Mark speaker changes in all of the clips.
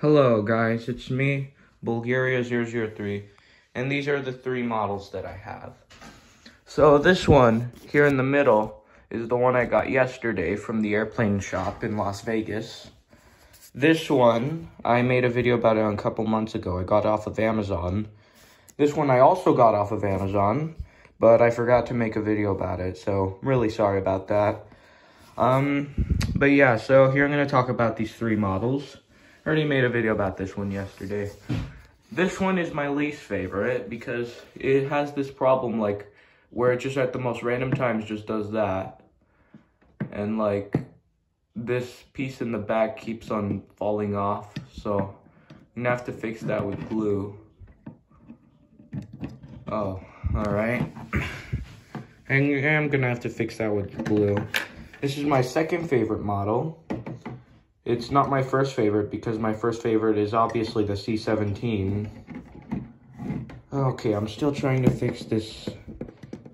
Speaker 1: Hello guys, it's me, Bulgaria003, and these are the three models that I have. So this one, here in the middle, is the one I got yesterday from the airplane shop in Las Vegas. This one, I made a video about it a couple months ago. I got off of Amazon. This one I also got off of Amazon, but I forgot to make a video about it, so I'm really sorry about that. Um, but yeah, so here I'm going to talk about these three models. Already made a video about this one yesterday. This one is my least favorite because it has this problem like where it just at the most random times just does that. And like this piece in the back keeps on falling off. So I'm gonna have to fix that with glue. Oh, all right. And I'm gonna have to fix that with glue. This is my second favorite model. It's not my first favorite because my first favorite is obviously the C-17. Okay, I'm still trying to fix this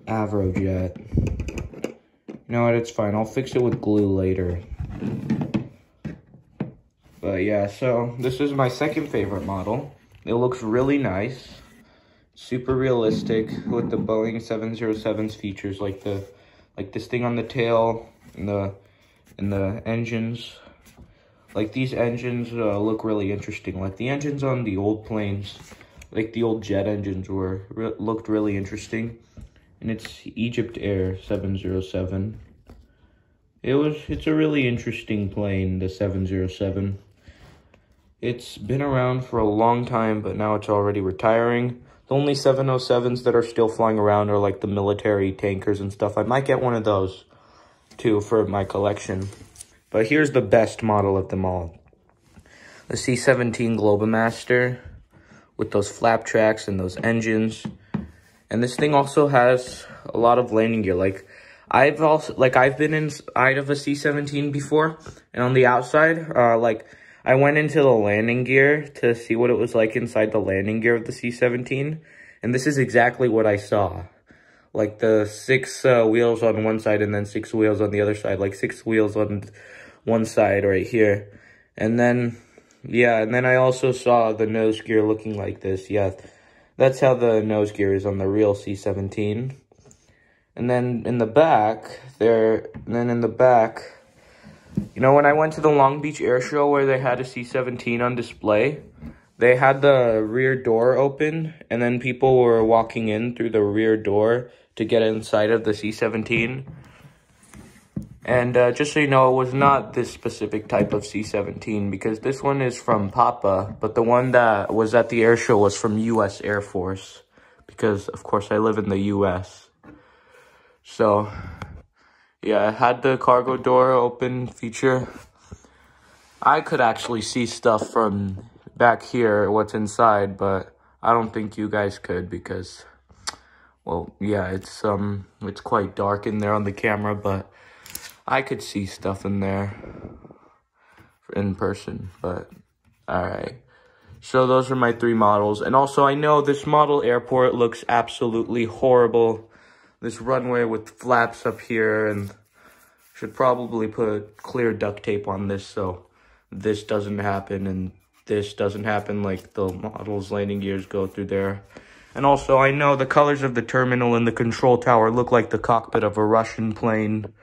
Speaker 1: Avrojet. You know what, it's fine. I'll fix it with glue later. But yeah, so this is my second favorite model. It looks really nice. Super realistic with the Boeing 707's features like the like this thing on the tail and the and the engines like these engines uh, look really interesting. Like the engines on the old planes like the old jet engines were re looked really interesting. And it's Egypt Air 707 it was it's a really interesting plane the 707 it's been around for a long time but now it's already retiring. The only 707s that are still flying around are like the military tankers and stuff. I might get one of those too for my collection. But here's the best model of them all. The C-17 Globemaster with those flap tracks and those engines. And this thing also has a lot of landing gear. Like, I've also, like, I've been inside of a C-17 before. And on the outside, uh, like, I went into the landing gear to see what it was like inside the landing gear of the C-17. And this is exactly what I saw like the six uh, wheels on one side and then six wheels on the other side, like six wheels on one side right here. And then, yeah, and then I also saw the nose gear looking like this. Yeah, that's how the nose gear is on the real C-17. And then in the back, there, and then in the back, you know, when I went to the Long Beach Air Show where they had a C-17 on display, they had the rear door open, and then people were walking in through the rear door to get inside of the C-17. And uh, just so you know, it was not this specific type of C-17 because this one is from Papa, but the one that was at the air show was from U.S. Air Force because, of course, I live in the U.S. So, yeah, I had the cargo door open feature. I could actually see stuff from back here, what's inside, but I don't think you guys could because well, yeah, it's um, it's quite dark in there on the camera, but I could see stuff in there in person, but all right. So those are my three models. And also, I know this model airport looks absolutely horrible. This runway with flaps up here and should probably put clear duct tape on this so this doesn't happen and this doesn't happen like the model's landing gears go through there. And also, I know the colors of the terminal and the control tower look like the cockpit of a Russian plane.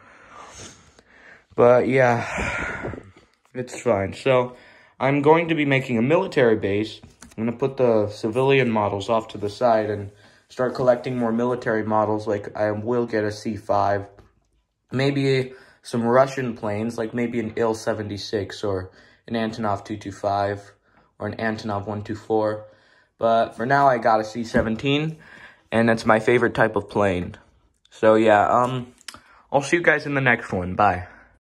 Speaker 1: But yeah, it's fine. So, I'm going to be making a military base. I'm going to put the civilian models off to the side and start collecting more military models. Like, I will get a C-5. Maybe some Russian planes, like maybe an Il-76 or an Antonov 225 or an Antonov 124. But for now, I got a C-17, and that's my favorite type of plane. So yeah, um, I'll see you guys in the next one. Bye.